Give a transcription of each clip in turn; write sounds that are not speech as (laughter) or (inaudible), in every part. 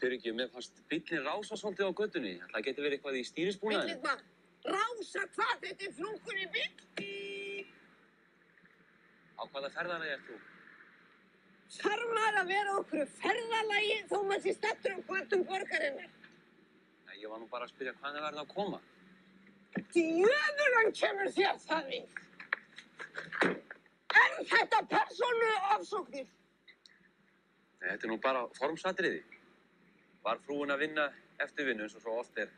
Fyrir ekki, mér fannst bílinn rása svolítið á göttunni. Það getur verið eitthvað í stýrisbúnaðinu. Bíllinn maður, rása hvað, þetta er flunkunni bíll. Á hvaða ferðalagi ert þú? Þarf maður að vera okkur ferðalagi þó maður sé stattur um kvartum borgarinnar. Nei, ég var nú bara að spyrja hvað það verði að koma. Djöfulan kemur þér það við. En þetta persónu afsóknir. Nei, þetta er nú bara formsatriði. Var frúin að vinna eftirvinnu eins og svo oft er.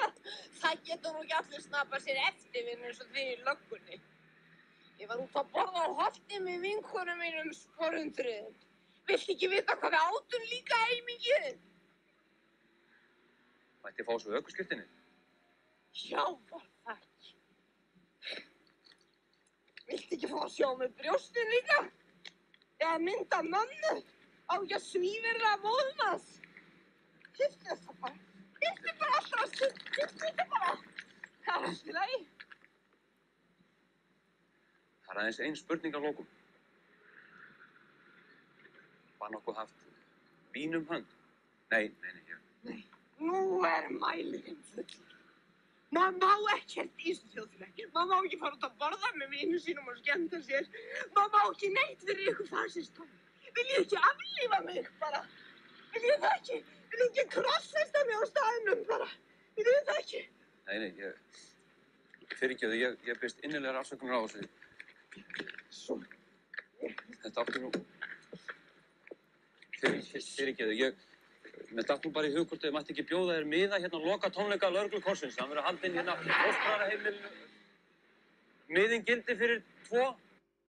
(laughs) Það getur nú ekki allir snappa sér eftirvinn eins og þið í löggunni. Ég var út að borða á holti með vinkonum mínum sporundriðin. Vilt ekki vita hvað við átum líka heimingið? Mætti fá svo aukurskiptinni. Já, var það ekki. Vilt ekki fá að sjá með brjóstin líka? Eða mynda mömmu? Á ekki að svífirða móðunas? Kiftu þetta bara. Kiftu bara alltaf. Kiftu þetta bara. Það er allt í lagi. Það er aðeins einn spurning á lókum. Var nokkuð haft vín um hönd? Nei, nei, nei, ég... Nú er mælirinn full. Maður má ekkert í þessu þjóðfélagi. Maður má ekki fara út að borða með vinnu sínum og skemmta sér. Maður má ekki neitt fyrir ykkur fasistóm. Viljið ekki aflífa mig bara? Viljið það ekki? Viljið ekki krossfesta mig á staðnum bara? Viljið það ekki? Nei, nei, ég... Fyrir ekki, ég, ég byrst innilegar afsökunar á þessu. Svo. Þetta átti nú... Fyrir, ekki, ég... Mér datt nú bara í hug hvort þau mætti ekki bjóða þér miða hérna og loka tónleika lögreglu korsins. Það verður haldinn hérna ósprara heimilinu. Miðin gildi fyrir tvo